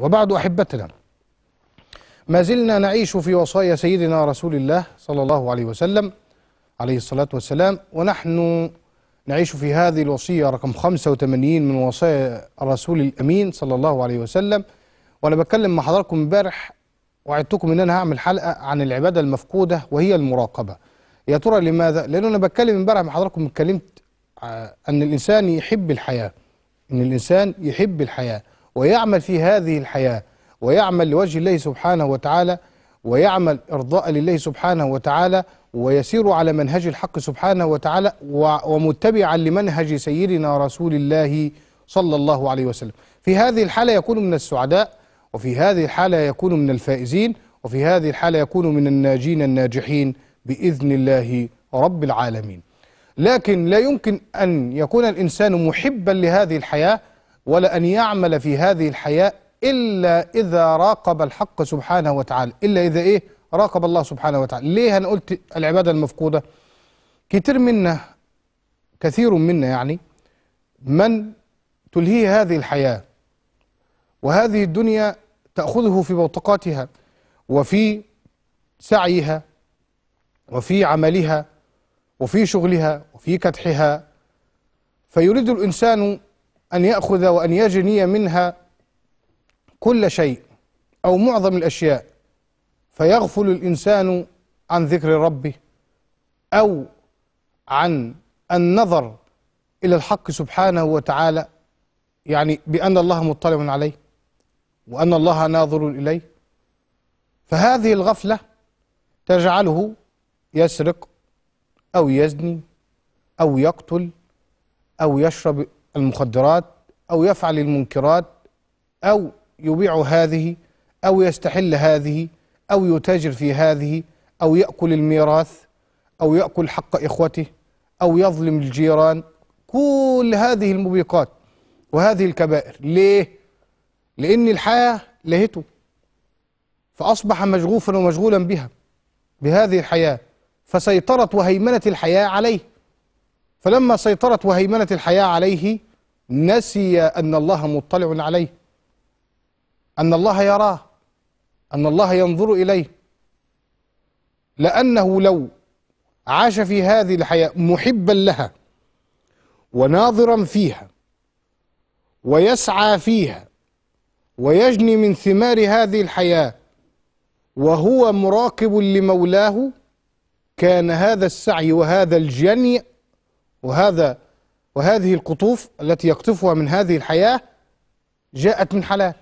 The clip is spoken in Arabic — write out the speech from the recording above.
وبعد أحبتنا. ما زلنا نعيش في وصايا سيدنا رسول الله صلى الله عليه وسلم عليه الصلاة والسلام ونحن نعيش في هذه الوصية رقم 85 من وصايا الرسول الأمين صلى الله عليه وسلم. وأنا بتكلم مع حضراتكم امبارح وعدتكم إن أنا هعمل حلقة عن العبادة المفقودة وهي المراقبة. يا ترى لماذا؟ لأن أنا بتكلم امبارح مع حضراتكم اتكلمت أن الإنسان يحب الحياة. أن الإنسان يحب الحياة. ويعمل في هذه الحياة ويعمل لوجه الله سبحانه وتعالى ويعمل إرضاء لله سبحانه وتعالى ويسير على منهج الحق سبحانه وتعالى ومتبعا لمنهج سيدنا رسول الله صلى الله عليه وسلم. في هذه الحالة يكون من السعداء وفي هذه الحالة يكون من الفائزين وفي هذه الحالة يكون من الناجين الناجحين بإذن الله رب العالمين. لكن لا يمكن أن يكون الإنسان محبا لهذه الحياة ولا أن يعمل في هذه الحياة إلا إذا راقب الحق سبحانه وتعالى. إلا إذا إيه؟ راقب الله سبحانه وتعالى. ليه أنا قلت العبادة المفقودة؟ كتير منا كثير منا يعني من تلهيه هذه الحياة وهذه الدنيا تأخذه في بوتقاتها وفي سعيها وفي عملها وفي شغلها وفي كدحها. فيريد الإنسان أن يأخذ وأن يجني منها كل شيء أو معظم الأشياء فيغفل الإنسان عن ذكر ربه أو عن النظر إلى الحق سبحانه وتعالى يعني بأن الله مطلع عليه وأن الله ناظر إليه. فهذه الغفلة تجعله يسرق أو يزني أو يقتل أو يشرب المخدرات أو يفعل المنكرات أو يبيع هذه أو يستحل هذه أو يتاجر في هذه أو يأكل الميراث أو يأكل حق إخوته أو يظلم الجيران. كل هذه الموبقات وهذه الكبائر. ليه؟ لأن الحياة لهته. فأصبح مشغوفا ومشغولا بها بهذه الحياة. فسيطرت وهيمنة الحياة عليه. فلما سيطرت وهيمنة الحياة عليه نسي أن الله مطلع عليه أن الله يراه أن الله ينظر إليه. لأنه لو عاش في هذه الحياة محبا لها وناظرا فيها ويسعى فيها ويجني من ثمار هذه الحياة وهو مراقب لمولاه كان هذا السعي وهذا الجني وهذا وهذه القطوف التي يقطفها من هذه الحياة جاءت من حلال.